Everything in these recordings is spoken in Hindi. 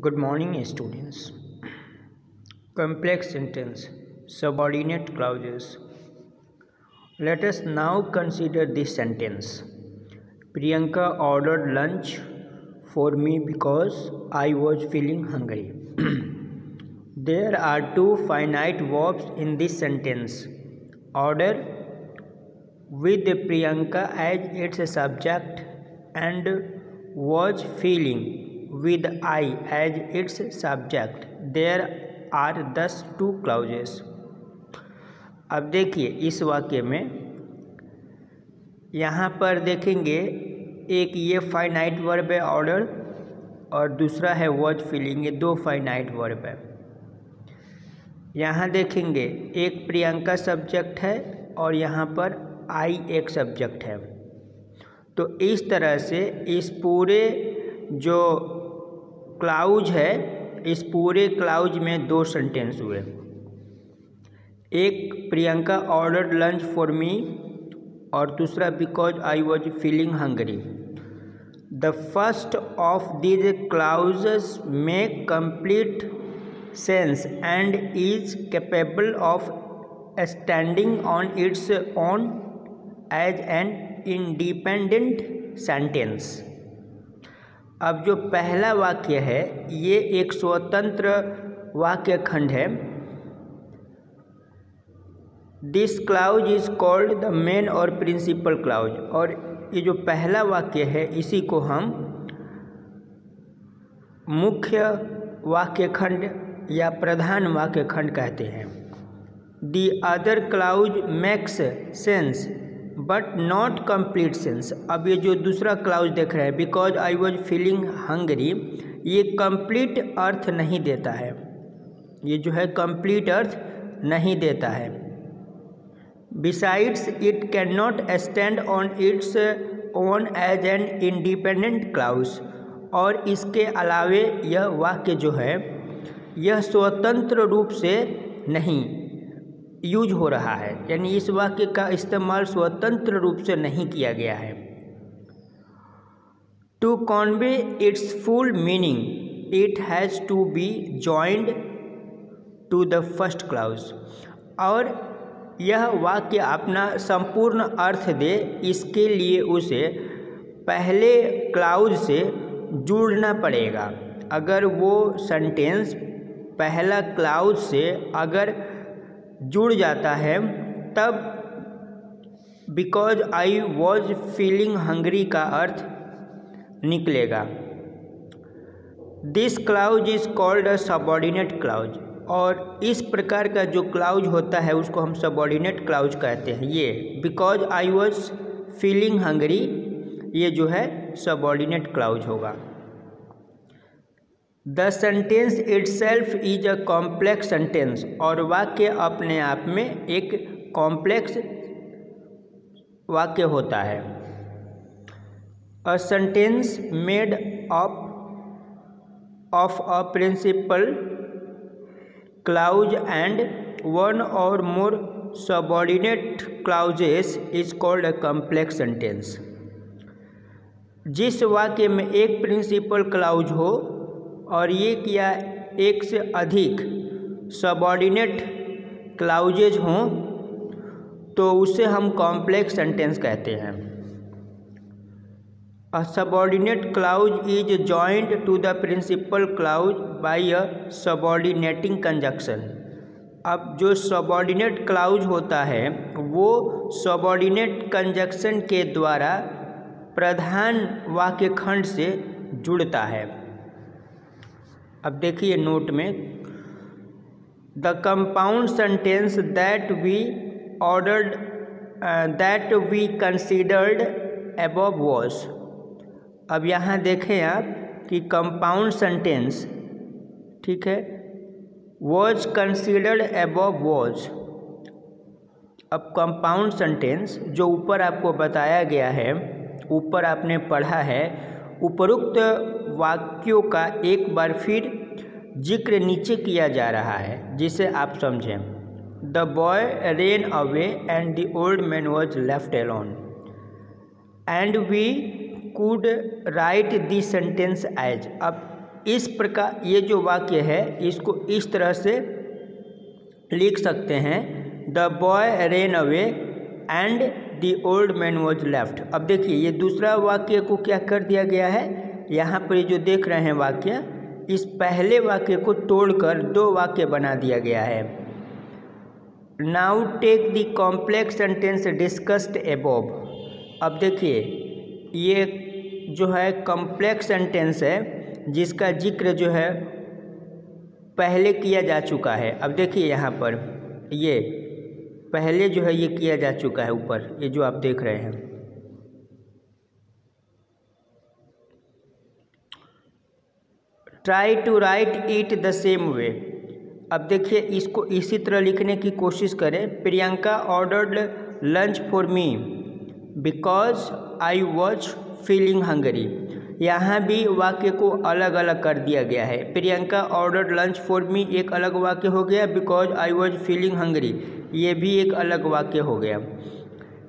Good morning, students. Complex sentence, subordinate clauses. Let us now consider this sentence. Priyanka ordered lunch for me because I was feeling hungry. there are two finite verbs in this sentence. Order with Priyanka as its subject and was feeling with I as its subject. There are thus two clauses. अब देखिए, इस वाक्य में यहाँ पर देखेंगे, एक ये फाइनाइट वर्ब है ऑर्डर और दूसरा है वॉच फीलिंग ये दो फाइनाइट वर्ब है यहाँ देखेंगे, एक प्रियंका सब्जेक्ट है और यहाँ पर आई एक सब्जेक्ट है तो इस तरह से इस पूरे जो क्लाउज है, इस पूरे क्लाउज में दो सेंटेंस हुए। एक, Priyanka order lunch for me और दूसरा because I was feeling hungry the first of these clauses make complete sense and is capable of standing on its own as an independent sentence अब जो पहला वाक्य है, ये एक स्वतंत्र वाक्य खंड है। This clause is called the main और प्रिंसिपल क्लाउज और ये जो पहला वाक्य है, इसी को हम मुख्य वाक्य खंड या प्रधान वाक्य खंड कहते हैं। The other clause makes sense but not complete sense अब ये जो दूसरा क्लाउज देख रहे हैं because I was feeling hungry ये कंप्लीट अर्थ नहीं देता है। ये जो है कंप्लीट अर्थ नहीं देता है। Besides it can not stand on its own as an independent clause और इसके अलावे यह वाक्य जो है, यह स्वतंत्र रूप से नहीं। यूज़ हो रहा है। यानी इस वाक्य का इस्तेमाल स्वतंत्र रूप से नहीं किया गया है। To convey its full meaning it has to be joined to the first clause और यह वाक्य अपना संपूर्ण अर्थ दे, इसके लिए उसे पहले क्लाउज से जुड़ना पड़ेगा। अगर वो सेंटेंस पहला क्लाउज से अगर जुड़ जाता है, तब because I was feeling hungry का अर्थ निकलेगा। This clause is called a subordinate clause और इस प्रकार का जो क्लाउज होता है, उसको हम सबॉर्डिनेट क्लाउज कहते हैं। ये because I was feeling hungry ये जो है सबॉर्डिनेट क्लाउज होगा। The sentence itself is a complex sentence और वाक्य अपने आप में एक कॉम्प्लेक्स वाक्य होता है। A sentence made of of a principal, clause and one और more subordinate clauses is called a complex sentence. जिस वाक्य में एक प्रिंसिपल क्लाउज हो और ये किया एक से अधिक सबॉर्डिनेट क्लाउजेज हों तो उसे हम कॉम्प्लेक्स सेंटेंस कहते हैं। A subordinate clause is joined to the principal clause by a subordinating conjunction अब जो सबॉर्डिनेट क्लाउज होता है, वो सबॉर्डिनेट कंजक्शन के द्वारा प्रधान वाक्य खंड से जुड़ता है। अब देखिए नोट में the compound sentence that we ordered that we considered above was अब यहाँ देखें आप कि कंपाउंड सेंटेंस ठीक है वॉज़ कंसिडर्ड एबव वॉज़ अब कंपाउंड सेंटेंस जो ऊपर आपको बताया गया है, ऊपर आपने पढ़ा है, उपरोक्त वाक्यों का एक बार फिर ज़िक्र नीचे किया जा रहा है, जिसे आप समझें। The boy ran away and the old man was left alone and we could write the sentence as अब इस प्रकार ये जो वाक्य है, इसको इस तरह से लिख सकते हैं। The boy ran away and the old man was left अब देखिए, ये दूसरा वाक्य को क्या कर दिया गया है? यहाँ पर जो देख रहे हैं वाक्य, इस पहले वाक्य को तोड़कर दो वाक्य बना दिया गया है। Now take the complex sentence discussed above अब देखिए, ये जो है कॉम्प्लेक्स सेंटेंस है, जिसका ज़िक्र जो है पहले किया जा चुका है। अब देखिए यहाँ पर, ये पहले जो है ये किया जा चुका है ऊपर, ये जो आप देख रहे हैं। Try to write it the same way अब देखिए, इसको इसी तरह लिखने की कोशिश करें। Priyanka ordered lunch for me because I was feeling hungry यहाँ भी वाक्य को अलग अलग कर दिया गया है। Priyanka order lunch for me एक अलग वाक्य हो गया because I was feeling hungry ये भी एक अलग वाक्य हो गया।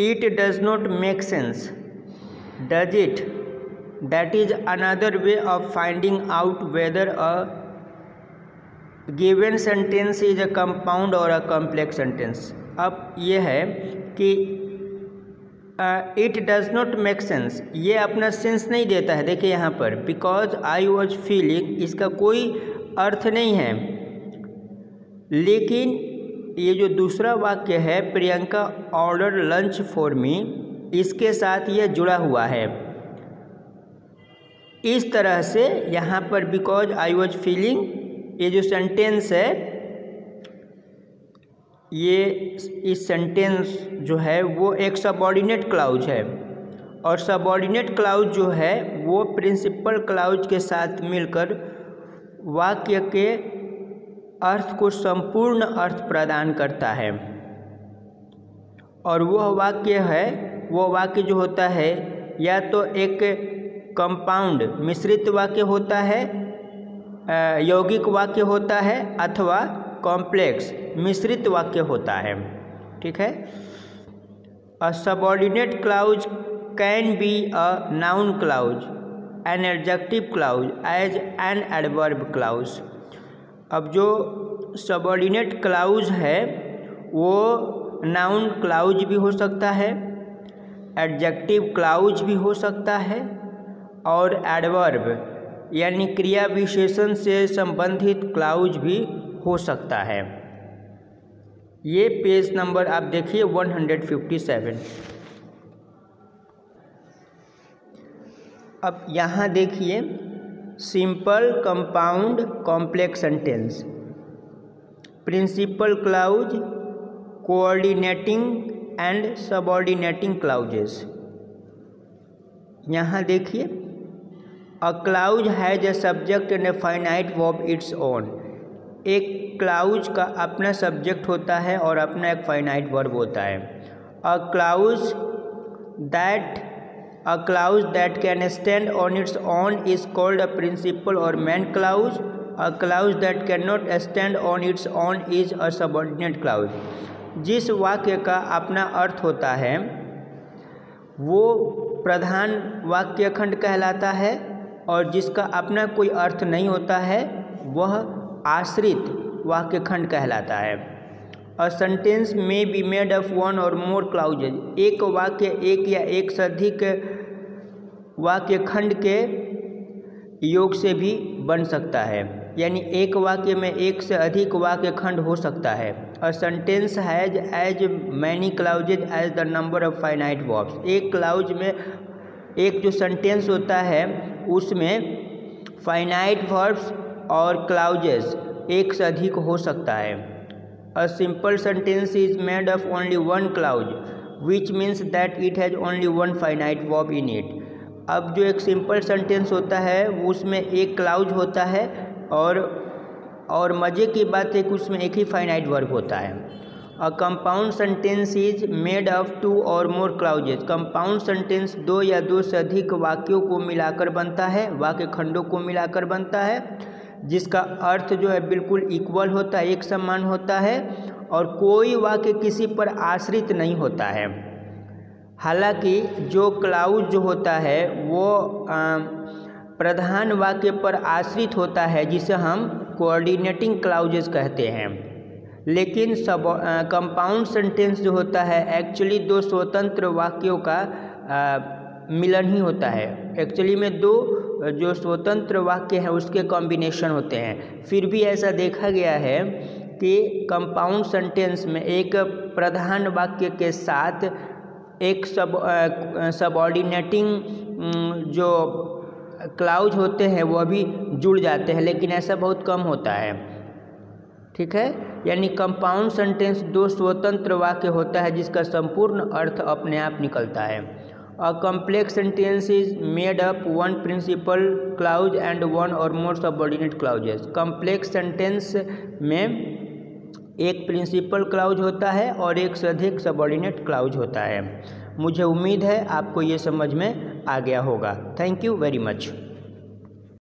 It does not make sense does it that is another way of finding out whether a given sentence is a compound और अ कॉम्प्लेक्स सेंटेंस अब ये है कि it does not make sense ये अपना सेंस नहीं देता है, देखिए यहाँ पर। बिकॉज़ आई वॉज़ फीलिंग इसका कोई अर्थ नहीं है। लेकिन ये जो दूसरा वाक्य है, Priyanka order lunch for me इसके साथ यह जुड़ा हुआ है। इस तरह से यहाँ पर बिकॉज़ आई वॉज़ फीलिंग ये जो सेंटेंस है, ये इस सेंटेंस जो है वो एक सबॉर्डिनेट क्लाउज है। और सबॉर्डिनेट क्लाउज जो है वो प्रिंसिपल क्लाउज के साथ मिलकर वाक्य के अर्थ को संपूर्ण अर्थ प्रदान करता है। और वह वाक्य है वो वाक्य जो होता है, या तो एक कंपाउंड मिश्रित वाक्य होता है यौगिक वाक्य होता है अथवा कॉम्प्लेक्स मिश्रित वाक्य होता है। ठीक है? A subordinate clause can be a noun clause an adjective clause as an adverb clause अब जो सबॉर्डिनेट क्लाउज है, वो नाउन क्लाउज भी हो सकता है एडजेक्टिव क्लाउज भी हो सकता है और एडवर्ब, यानी क्रिया विशेषण से संबंधित क्लाउज भी हो सकता है। ये पेज नंबर आप देखिए 157 अब यहाँ देखिए simple compound complex sentence principal clause coordinating and subordinating clauses यहाँ देखिए a clause has a subject and a finite verb its own एक क्लाउज का अपना सब्जेक्ट होता है और अपना एक फाइनाइट वर्ब होता है। A clause that a clause that can stand on its own is called a principal और main clause a clause that can not stand on its own is a subordinate clause जिस वाक्य का अपना अर्थ होता है, वो प्रधान वाक्य खंड कहलाता है। और जिसका अपना कोई अर्थ नहीं होता है, वह आश्रित वाक्य खंड कहलाता है। A sentence may be made of one और मोर क्लाउजेज एक वाक्य एक या एक से अधिक वाक्य खंड के योग से भी बन सकता है। यानी एक वाक्य में एक से अधिक वाक्य खंड हो सकता है। A sentence has as many clauses as the number of finite verbs एक क्लाउज में एक जो सेंटेंस होता है, उसमें फाइनाइट वर्ब्स और क्लाउजेस एक से अधिक हो सकता है। A simple sentence is made of only one clause which means that it has only one finite verb in it अब जो एक सिंपल सेंटेंस होता है, उसमें एक क्लाउज होता है और और मज़े की बात है कि उसमें एक ही फाइनाइट वर्ब होता है। A compound sentence is made of two और मोर क्लाउजेज कंपाउंड सेंटेंस दो या दो से अधिक वाक्यों को मिलाकर बनता है वाक्य खंडों को मिलाकर बनता है, जिसका अर्थ जो है बिल्कुल इक्वल होता है, एक समान होता है, और कोई वाक्य किसी पर आश्रित नहीं होता है। हालाँकि जो क्लाउज जो होता है, वो प्रधान वाक्य पर आश्रित होता है, जिसे हम कोऑर्डिनेटिंग क्लाउजेस कहते हैं। लेकिन सब कंपाउंड सेंटेंस जो होता है एक्चुअली दो स्वतंत्र वाक्यों का आ, मिलन ही होता है। एक्चुअली में दो जो स्वतंत्र वाक्य हैं उसके कॉम्बिनेशन होते हैं। फिर भी ऐसा देखा गया है कि कंपाउंड सेंटेंस में एक प्रधान वाक्य के साथ एक सब सबॉर्डिनेटिंग जो क्लाउज होते हैं वो भी जुड़ जाते हैं लेकिन ऐसा बहुत कम होता है। ठीक है? यानी कंपाउंड सेंटेंस दो स्वतंत्र वाक्य होता है जिसका संपूर्ण अर्थ अपने आप निकलता है। A complex sentence is made up one principal clause and one और more subordinate clauses complex sentence में एक प्रिंसिपल क्लाउज होता है और एक से अधिक सबॉर्डिनेट क्लाउज होता है। मुझे उम्मीद है आपको ये समझ में आ गया होगा। Thank you very much